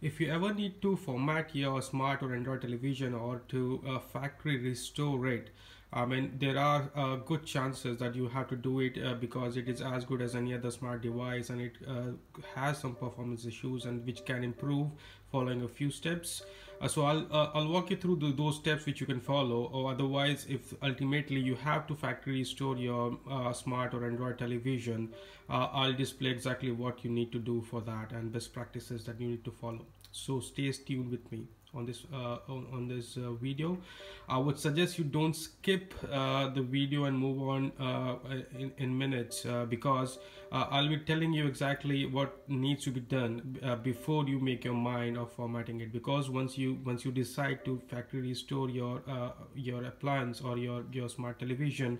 If you ever need to format your smart or Android television or to uh, factory restore it, I mean, there are uh, good chances that you have to do it uh, because it is as good as any other smart device and it uh, has some performance issues and which can improve following a few steps. Uh, so I'll uh, I'll walk you through the, those steps which you can follow. Or otherwise, if ultimately you have to factory restore your uh, smart or Android television, I'll display exactly what you need to do for that and best practices that you need to follow. So stay tuned with me on this uh, on, on, this uh, video. I would suggest you don't skip uh, the video and move on uh, in, in, minutes uh, because uh, i'll be telling you exactly what needs to be done before you make your mind of formatting it. Because once you once you decide to factory restore your your appliance or your your smart television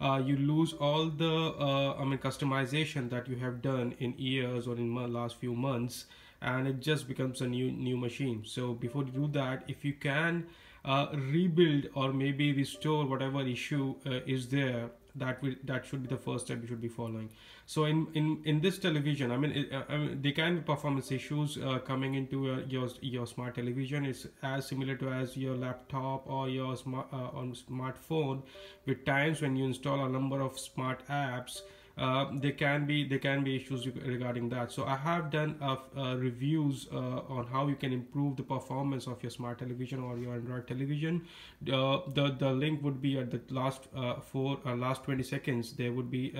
uh, you lose all the uh, I mean customization that you have done in years or in last few months and it just becomes a new new machine. So before you do that if you can uh, rebuild or maybe restore whatever issue uh, is there that will that should be the first step you should be following. So in in in this television i mean, it, uh, I mean they can be performance issues uh, coming into uh, your your smart television. It's as similar to as your laptop or your smart uh, on smartphone. With times when you install a number of smart apps uh, there can be there can be issues regarding that. So i have done uh, uh, reviews uh, on how you can improve the performance of your smart television or your android television. The the link would be at the last uh, four uh, last 20 seconds. There would be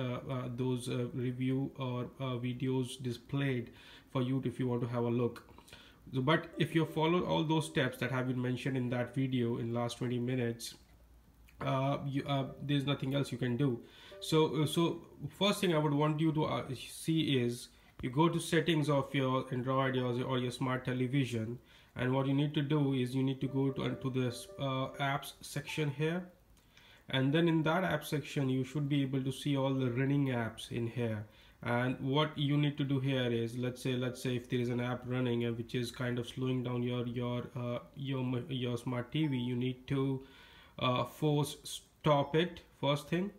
those review or videos displayed for you if you want to have a look. So, but if you follow all those steps that have been mentioned in that video in last 20 minutes you, there's nothing else you can do so uh, so first thing i would want you to uh, see is you go to settings of your android or, or your smart television and what you need to do is you need to go to, to this uh, apps section here. And then in that app section you should be able to see all the running apps in here. And what you need to do here is let's say let's say if there is an app running uh, which is kind of slowing down your your uh, your your smart tv you need to uh, force stop it first thing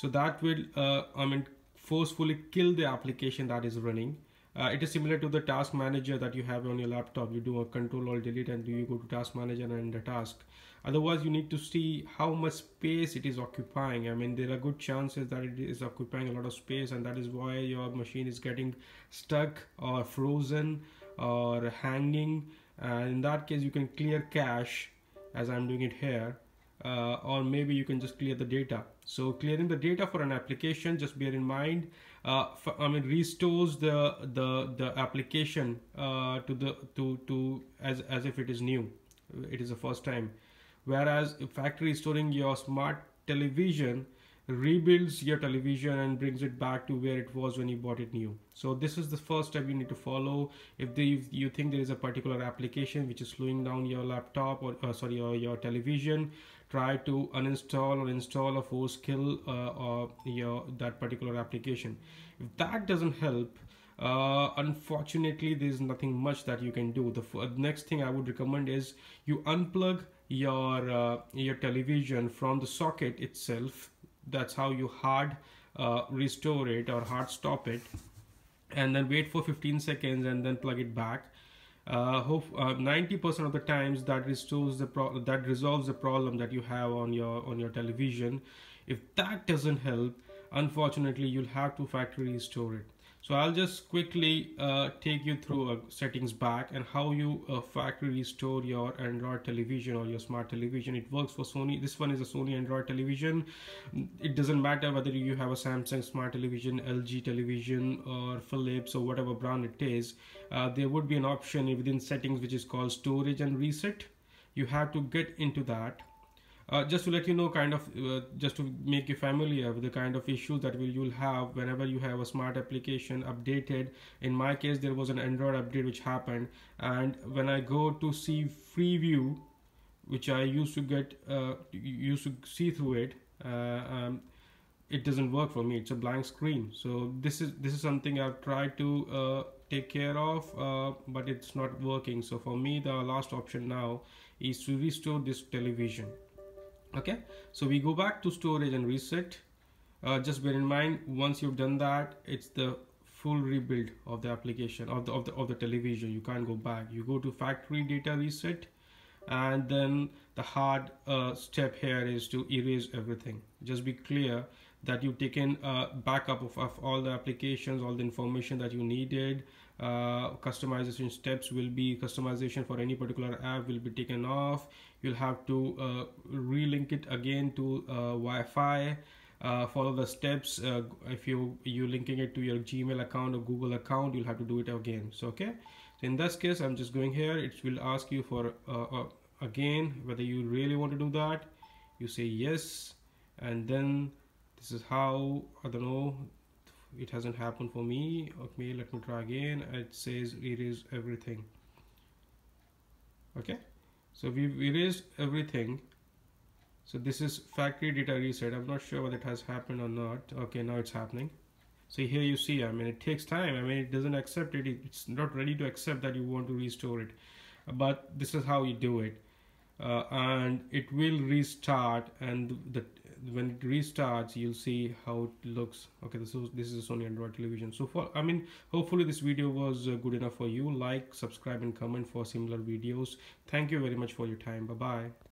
so that will uh, I mean forcefully kill the application that is running. Uh, it is similar to the task manager that you have on your laptop. You do a control or delete and you go to task manager and the task. Otherwise you need to see how much space it is occupying. I mean there are good chances that it is occupying a lot of space and that is why your machine is getting stuck or frozen or hanging. And in that case you can clear cache as i'm doing it here uh, or maybe you can just clear the data. So clearing the data for an application just bear in mind uh, for, I mean restores the the the application uh, to the to to as as if it is new. It is the first time. Whereas factory storing your smart television rebuilds your television and brings it back to where it was when you bought it new. So this is the first step you need to follow. If, the, if you think there is a particular application which is slowing down your laptop or uh, sorry or your television try to uninstall or install a force kill uh, or your that particular application. If that doesn't help uh, unfortunately there's nothing much that you can do. The next thing i would recommend is you unplug your uh, your television from the socket itself. That's how you hard uh, restore it or hard stop it. And then wait for 15 seconds and then plug it back uh, hope 90% uh, of the times that restores the pro that resolves the problem that you have on your on your television if that doesn't help unfortunately you'll have to factory restore it so I'll just quickly uh, take you through uh, settings back and how you uh, factory restore your Android television or your smart television. It works for Sony. This one is a Sony Android television. It doesn't matter whether you have a Samsung smart television, LG television or Philips or whatever brand it is. Uh, there would be an option within settings which is called storage and reset. You have to get into that uh, just to let you know kind of uh, just to make you familiar with the kind of issues that will you'll have whenever you have a smart application updated. In my case there was an android update which happened. And when i go to see freeview which i used to get uh, used to see through it uh, um, it doesn't work for me. It's a blank screen. So this is this is something i've tried to uh, take care of uh, but it's not working. So for me the last option now is to restore this television okay? So we go back to storage and reset. Uh, just bear in mind once you've done that it's the full rebuild of the application of the, of the of the television. You can't go back. You go to factory data reset and then the hard uh, step here is to erase everything. Just be clear that you've taken a backup of, of all the applications all the information that you needed uh, customization steps will be customization for any particular app will be taken off. You'll have to uh, relink it again to uh, Wi-Fi. Uh, follow the steps uh, if you you linking it to your Gmail account or Google account you'll have to do it again. So okay? So in this case I'm just going here. It will ask you for uh, again whether you really want to do that. You say yes and then this is how I don't know it hasn't happened for me. Okay let me try again. It says erase everything. Okay? So we've erased everything. So this is factory data reset. I'm not sure whether it has happened or not. Okay now it's happening. So here you see I mean it takes time. I mean it doesn't accept it it's not ready to accept that you want to restore it. But this is how you do it. Uh, and it will restart and the when it restarts you'll see how it looks. Okay this is this is a sony android television. So for i mean hopefully this video was uh, good enough for you. Like subscribe and comment for similar videos. Thank you very much for your time. Bye bye